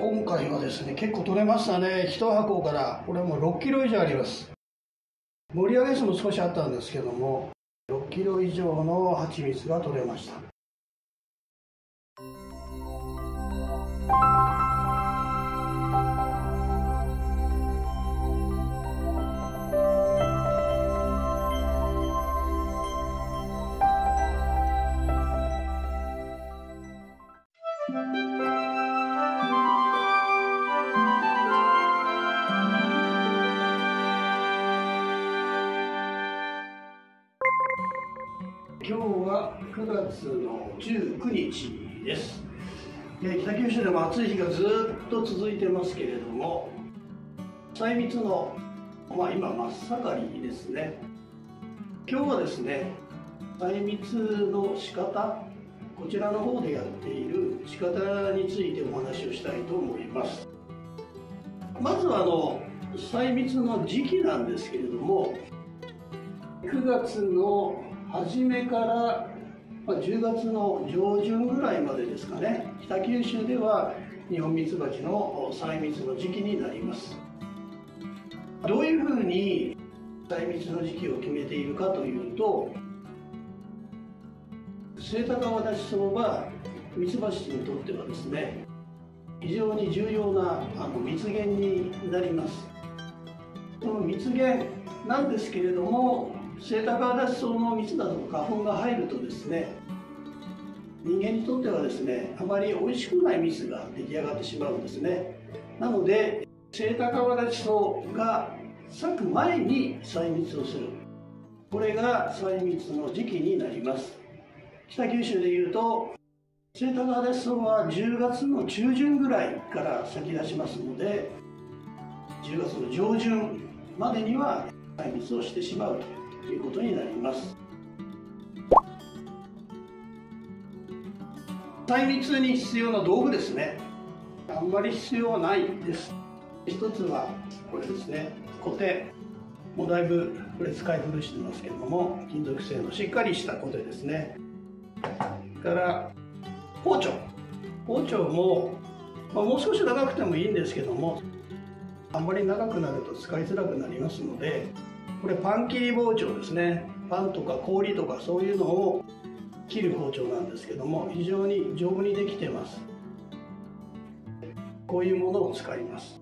今回はですね結構取れましたね。1箱から。これも6キロ以上あります。盛り上げ数も少しあったんですけども6キロ以上の蜂蜜が取れました。今日は9月の19日です。え北九州でも暑い日がずっと続いてますけれども細密の、まあ、今真っ盛りですね。今日はですね細密の仕方こちらの方でやっている仕方についてお話をしたいと思います。まずはあの細密の時期なんですけれども9月の初めから10月の上旬ぐらいまでですかね。北九州ではニホンミツバチの採蜜の時期になります。どういうふうに採蜜の時期を決めているかというとセイタカワダチソウはミツバチにとってはですね非常に重要なあの蜜源になります。その蜜源なんですけれどもセイタカアダシソウの蜜などの花粉が入るとですね人間にとってはですねあまり美味しくない蜜が出来上がってしまうんですね。なのでセイタカアダシソウが咲く前に採蜜をする。これが採蜜の時期になります。北九州でいうとセイタカアダシソウは10月の中旬ぐらいから咲き出しますので10月の上旬までには採蜜をしてしまうと。ということになります。細密に必要な道具ですね。あんまり必要はないです。一つはこれですね。コテ。もうだいぶこれ使い古してますけれども金属製のしっかりしたコテですね。から包丁。包丁も、まあ、もう少し長くてもいいんですけどもあんまり長くなると使いづらくなりますのでこれパン切り包丁ですね。パンとか氷とかそういうのを切る包丁なんですけども非常に丈夫にできてます。こういうものを使います。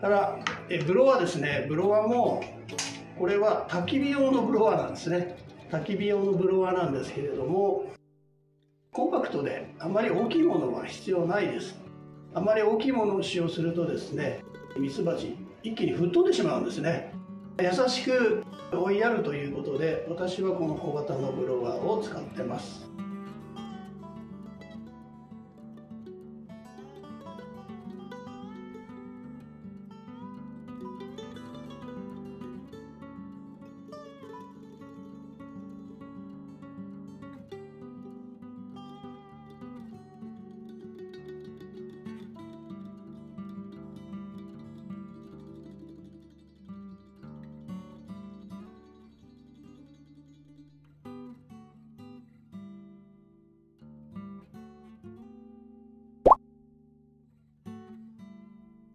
からえブロワーですね。ブロワーもこれは焚き火用のブロワーなんですね。焚き火用のブロワーなんですけれどもコンパクトであまり大きいものは必要ないです。あまり大きいものを使用するとですねミツバチ一気に吹っ飛んでしまうんですね。優しく追いやるということで私はこの小型のブロワーを使ってます。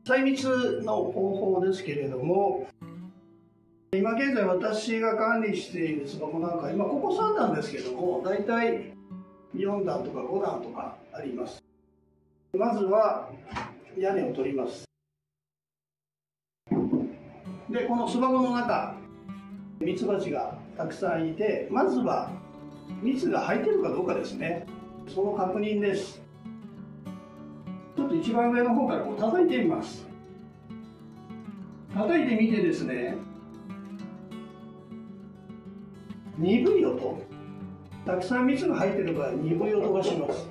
細密の方法ですけれども今現在私が管理している巣箱なんか今ここ3段ですけども大体4段とか5段とかあります。まずは屋根を取ります。でこの巣箱の中ミツバチがたくさんいてまずは蜜が入ってるかどうかですね。その確認です。っと一番上の方からこう叩いてみます。叩いてみてですね鈍い音たくさん蜜が入ってるから鈍い音がします。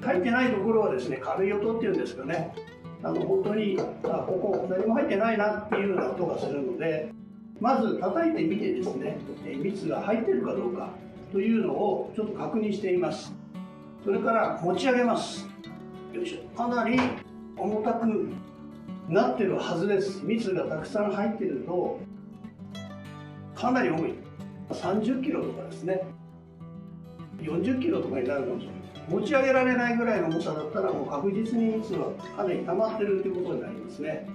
入ってないところはですね軽い音っていうんですかね。あの本当にあここ何も入ってないなっていうような音がするのでまず叩いてみてですね蜜が入ってるかどうかというのをちょっと確認しています。それから持ち上げます。かなり重たくなってるはずです。蜜がたくさん入ってるとかなり重い。30キロとかですね。40キロとかになるかもしれない持ち上げられないぐらいの重さだったらもう確実に蜜はかなり溜まってるということになりますね。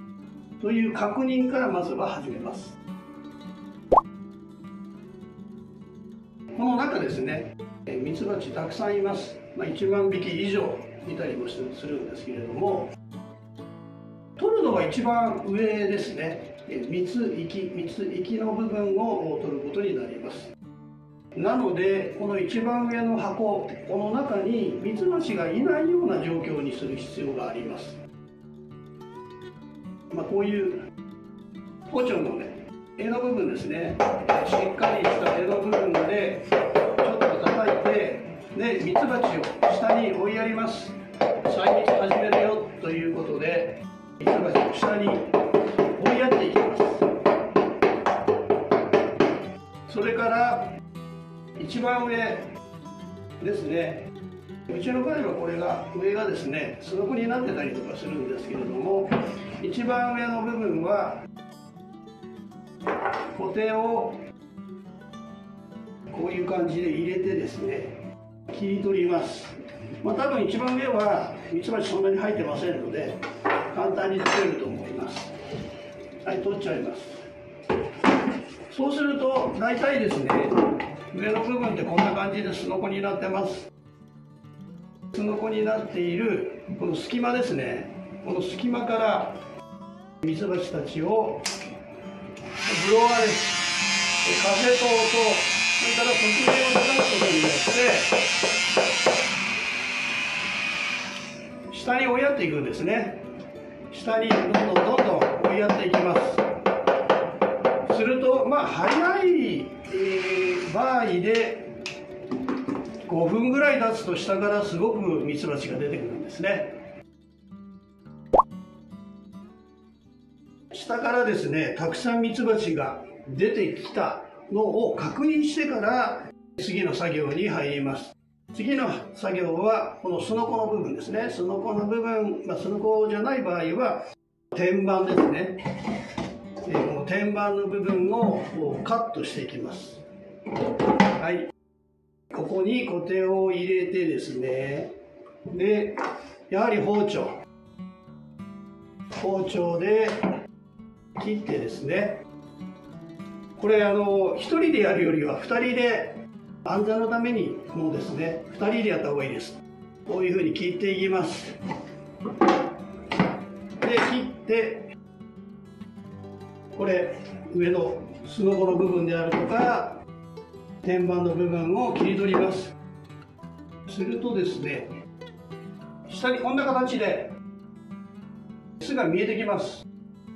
という確認からまずは始めます。この中ですねミツバチたくさんいます、まあ、1万匹以上。いたりもするんですけれども取るのが一番上ですね。蜜液蜜液の部分を取ることになります。なのでこの一番上の箱この中にミツバチがいないような状況にする必要があります、まあ、こういう包丁のね柄の部分ですね。しっかりした柄の部分でちょっと叩いてでミツバチを下に追いやります。細密始めるよということでミツバチを下に追いやっていきます。それから一番上ですね。うちの場合はこれが上がですねすのこになってたりとかするんですけれども一番上の部分は固定をこういう感じで入れてですね切り取ります。まあ多分一番上はミツバチそんなに入ってませんので簡単に取れると思います。はい取っちゃいます。そうすると大体ですね上の部分ってこんな感じです。のこになってます。すのこになっているこの隙間ですね。この隙間からミツバチたちをブロワーです。風と音、それから特命を流すことによって、下に追いやっていくんですね。下にどんどんどんどん追いやっていきます。すると、まあ、早い、場合で、5分ぐらい経つと下からすごくミツバチが出てくるんですね。下からですねたくさんミツバチが出てきたのを確認してから次の作業に入ります。次の作業はこのすのこの部分ですね。すのこの部分、まあ、すのこじゃない場合は天板ですね、この天板の部分をカットしていきます。はい。ここに固定を入れてですね。でやはり包丁。包丁で切ってですね。これあの1人でやるよりは2人で安全のためにもうですね2人でやった方がいいです。こういうふうに切っていきます。で切ってこれ上のすのこの部分であるとか天板の部分を切り取ります。するとですね下にこんな形で巣が見えてきます。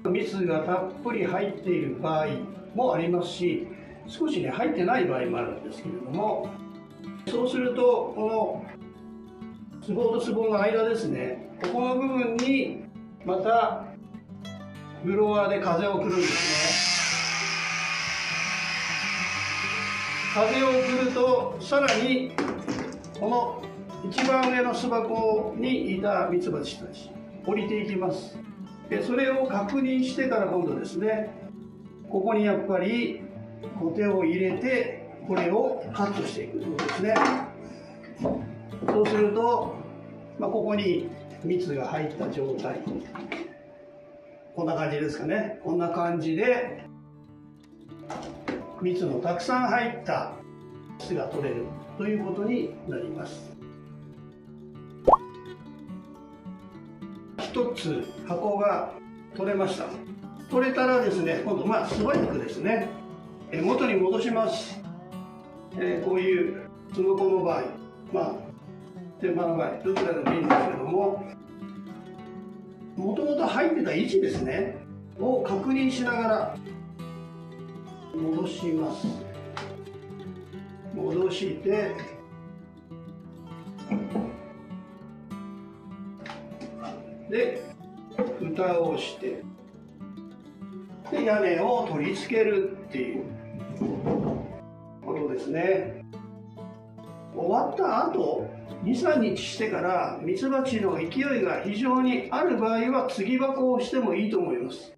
蜜がたっぷり入っている場合もありますし少しね入ってない場合もあるんですけれどもそうするとこの壺と壺の間ですねここの部分にまたブロワーで風を送るんですね。風を送るとさらにこの一番上の巣箱にいたミツバチたち降りていきます。でそれを確認してから今度ですねここにやっぱりコテを入れてこれをカットしていくということですね。そうすると、まあ、ここに蜜が入った状態。こんな感じですかね。こんな感じで蜜のたくさん入った巣が取れる。ということになります。1つ箱が取れました。取れたらですね今度まあ素早くですねえ元に戻します、えー、こういうつのこの場合まあ天板の場合どちらでもいいんですけどももともと入ってた位置ですねを確認しながら戻します。戻してで蓋をして。で屋根を取り付けるっていう。ことですね。終わった後23日してからミツバチの勢いが非常にある場合は継ぎ箱をしてもいいと思います、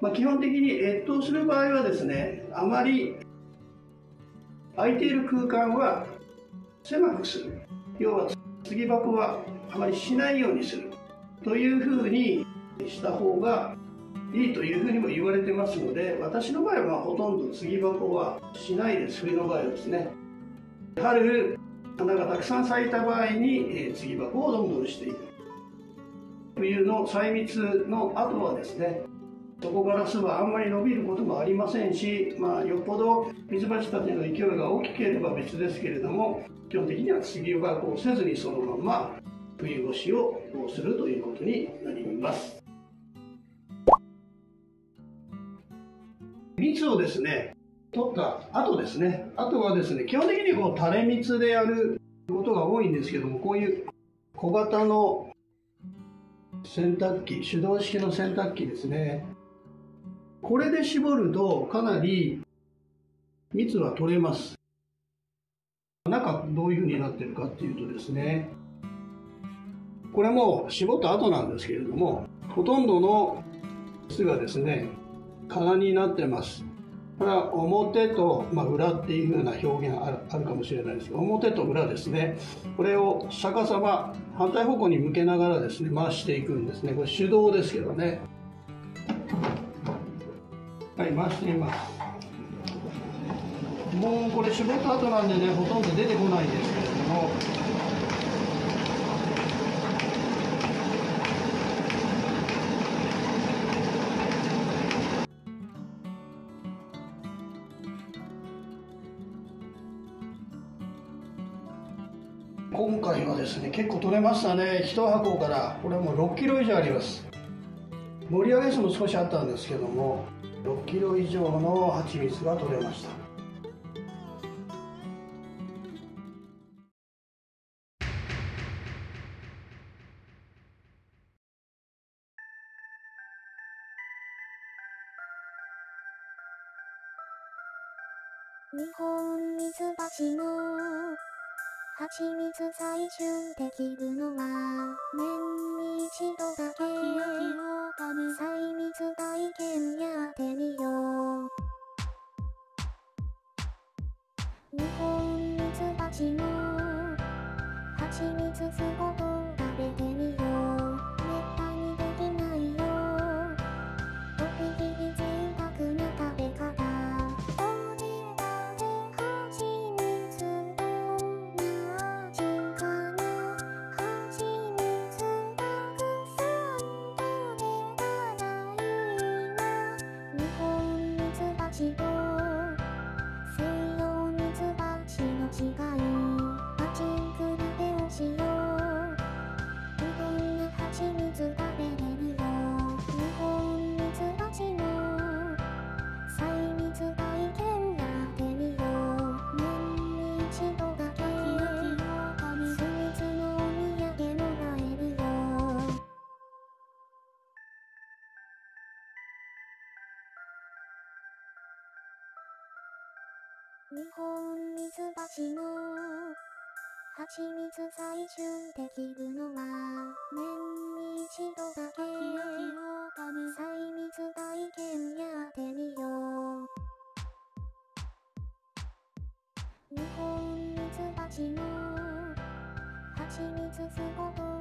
まあ、基本的に越冬する場合はですねあまり空いている空間は狭くする。要は杉箱はあまりしないようにする。というふうにした方がいいというふうにも言われてますので私の場合はほとんど杉箱はしないです。冬の場合はですね。春花がたくさん咲いた場合に、えー、杉箱をどんどんしていく。冬の細密の後はですねそこから巣はあんまり伸びることもありませんし、まあ、よっぽどミツバチたちの勢いが大きければ別ですけれども基本的には杉箱をせずにそのまま冬越しをするということになります。をですね。取った後ですねあとはですね基本的にこう垂れ蜜でやることが多いんですけどもこういう小型の洗濯機手動式の洗濯機ですね。これで絞るとかなり蜜は取れます。中どういうふうになってるかっていうとですねこれも絞った後なんですけれどもほとんどの巣がですね空になってます。これは表と、まあ、裏っていうふうな表現あるあるかもしれないですけど表と裏ですね。これを逆さま反対方向に向けながらですね回していくんですね。これ手動ですけどね。はい回してみます。もうこれ絞った後なんでねほとんど出てこないんですけれども。ですね。結構取れましたね。1箱から。これはもう6キロ以上あります。盛り上げ数も少しあったんですけども6キロ以上の蜂蜜が取れました。日本ミツバチの蜂蜜採集できるのは年に一度だけ。キラキラかむ細密体験やってみよう日本ミツバチの蜂蜜すごと食べて日本ミツバチの蜂蜜採集できるのは年に一度だけ細密体験やってみよう日本ミツバチの蜂蜜すごと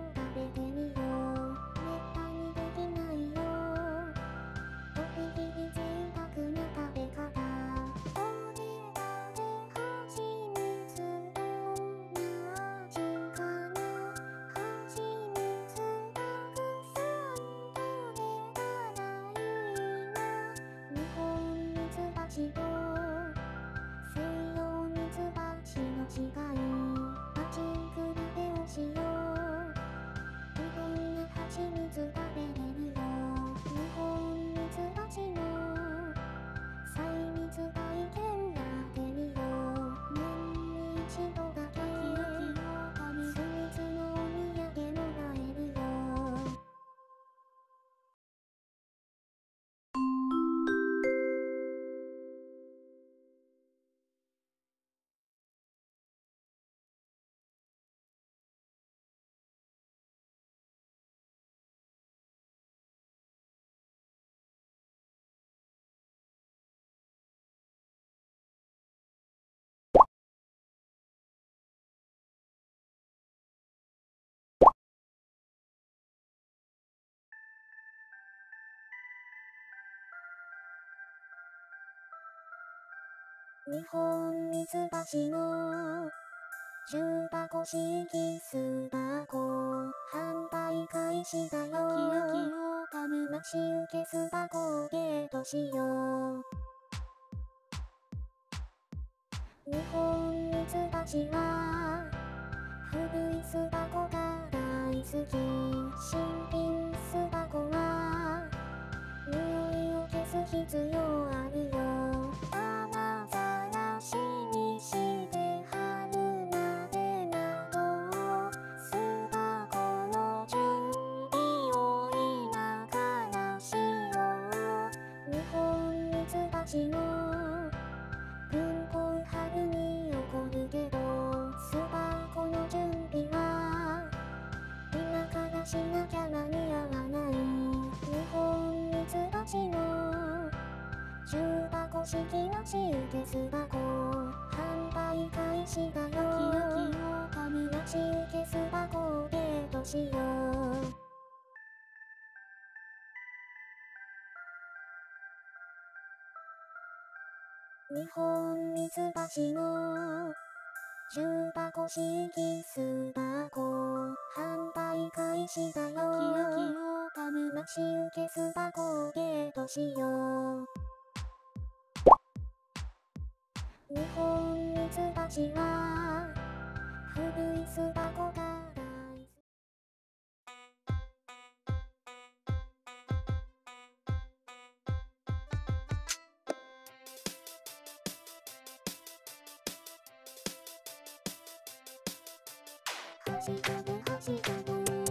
日本ミツバチの重箱式巣箱販売開始だよ。キヨキヨガム待ち受け巣箱をゲートしよう。日本ミツバチは古い巣箱が大好き。今からしなきゃ間に合わない日本ミツバチの重箱式待ち受け巣箱販売開始だよキヨキヨガム待ち受け巣箱をゲートしよう日本ミツバチの重箱式巣箱販売開始だよ。キヨキヨガムマシ受け巣箱をゲートしよう日本ミツバチは古い巣箱が喜欢就好，喜欢就好。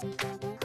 Thank you.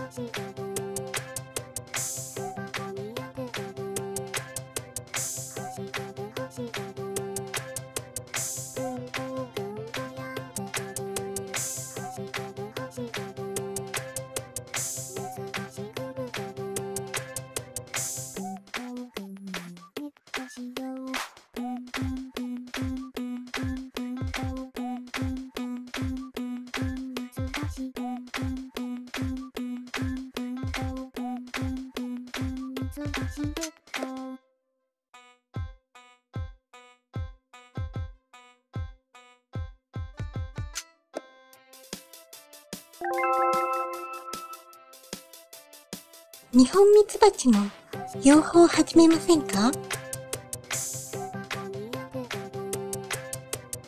日本ミツバチの養蜂を始めませんか？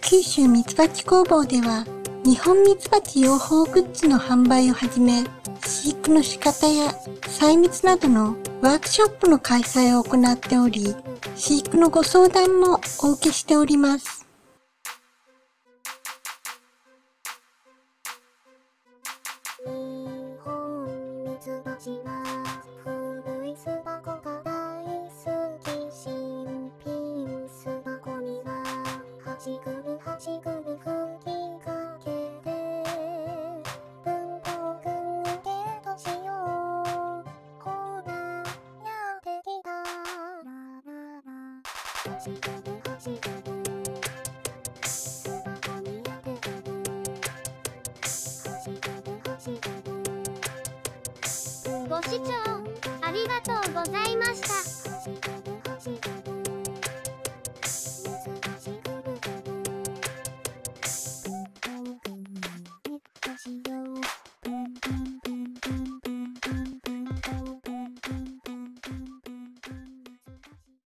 九州ミツバチ工房では日本ミツバチ養蜂グッズの販売をはじめ飼育の仕方や細密などのワークショップの開催を行っており飼育のご相談もお受けしております。ご視聴